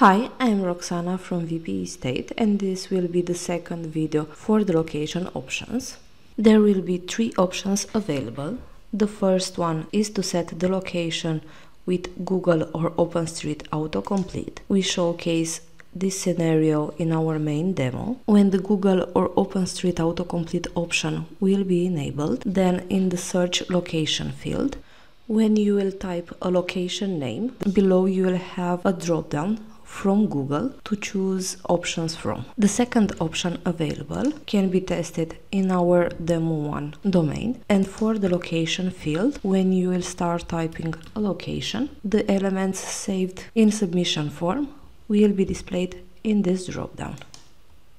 Hi, I'm Roxana from WP Estate and this will be the second video for the location options. There will be three options available. The first one is to set the location with Google or OpenStreet autocomplete. We showcase this scenario in our main demo. When the Google or OpenStreet autocomplete option will be enabled, then in the search location field, when you will type a location name, below you will have a drop down from Google to choose options from. The second option available can be tested in our demo 1 domain and for the location field when you will start typing a location the elements saved in submission form will be displayed in this dropdown.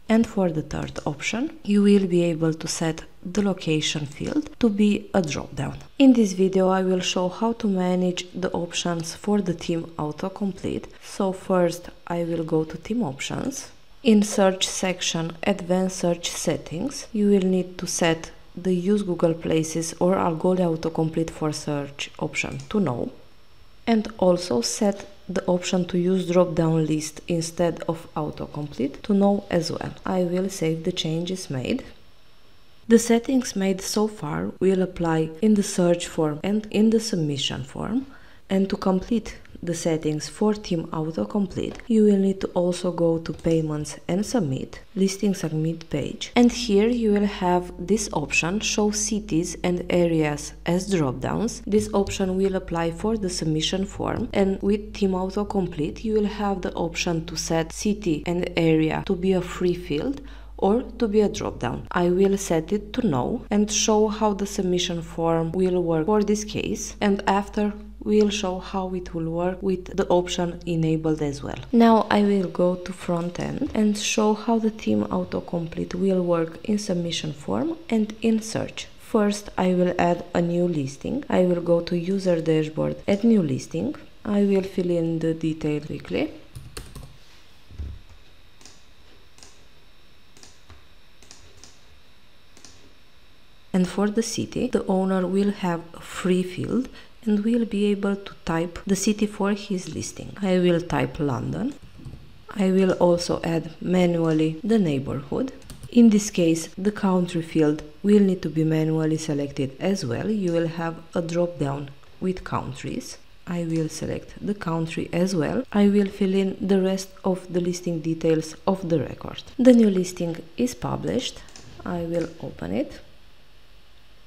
And for the third option, you will be able to set the location field to be a dropdown. In this video I will show how to manage the options for the theme autocomplete. So first I will go to theme options. In search section advanced search settings you will need to set the use Google Places or Algolia autocomplete for search option to no and also set the option to use drop-down list instead of autocomplete to no as well. I will save the changes made. The settings made so far will apply in the search form and in the submission form. And to complete the settings for theme autocomplete, you will need to also go to payments and submit, listing submit page. And here you will have this option, show cities and areas as drop-downs. This option will apply for the submission form and with theme autocomplete you will have the option to set city and area to be a free field or to be a drop-down. I will set it to no and show how the submission form will work for this case and after we'll show how it will work with the option enabled as well. Now I will go to front end and show how the theme autocomplete will work in submission form and in search. First I will add a new listing. I will go to user dashboard, add new listing. I will fill in the detail quickly and for the city the owner will have a free field and will be able to type the city for his listing. I will type London. I will also add manually the neighborhood. In this case, the country field will need to be manually selected as well. You will have a drop down with countries. I will select the country as well. I will fill in the rest of the listing details of the record. The new listing is published. I will open it.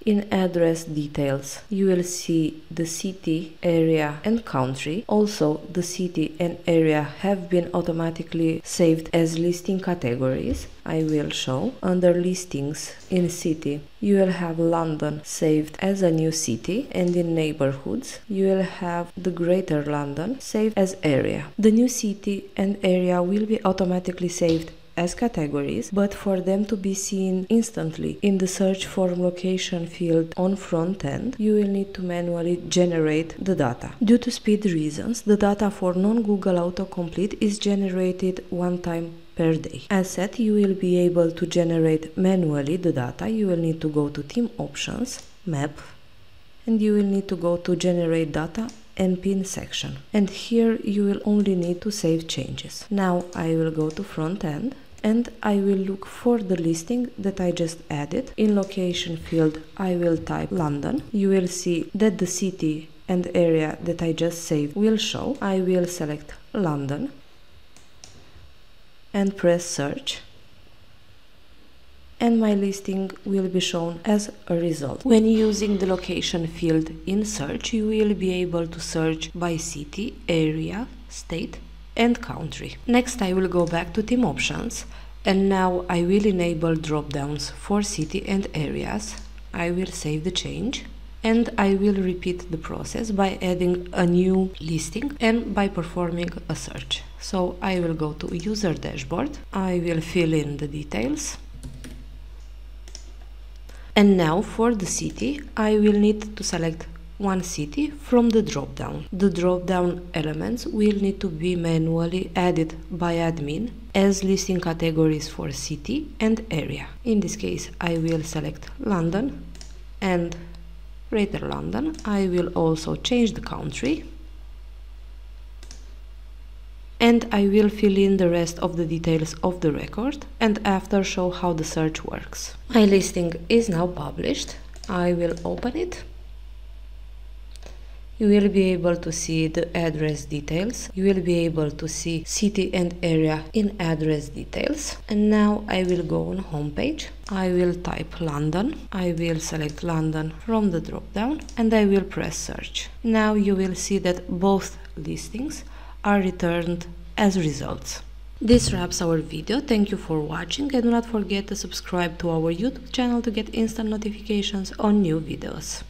In address details, you will see the city, area and country. Also, the city and area have been automatically saved as listing categories. I will show. Under listings in city, you will have London saved as a new city and in neighborhoods, you will have the Greater London saved as area. The new city and area will be automatically saved as categories, but for them to be seen instantly in the search form location field on front end, you will need to manually generate the data. Due to speed reasons, the data for non-Google autocomplete is generated one time per day. As said, you will be able to generate manually the data. You will need to go to Theme options, map, and you will need to go to generate data and pin section. And here you will only need to save changes. Now I will go to front end and I will look for the listing that I just added. In location field, I will type London. You will see that the city and area that I just saved will show. I will select London and press search and my listing will be shown as a result. When using the location field in search, you will be able to search by city, area, state and country. Next I will go back to theme options and now I will enable drop downs for city and areas. I will save the change and I will repeat the process by adding a new listing and by performing a search. So I will go to user dashboard, I will fill in the details and now for the city I will need to select one city from the drop-down. The drop-down elements will need to be manually added by admin as listing categories for city and area. In this case I will select London and Greater London. I will also change the country and I will fill in the rest of the details of the record and after show how the search works. My listing is now published. I will open it you will be able to see the address details. You will be able to see city and area in address details. And now I will go on homepage. I will type London. I will select London from the drop down and I will press search. Now you will see that both listings are returned as results. This wraps our video, thank you for watching and do not forget to subscribe to our YouTube channel to get instant notifications on new videos.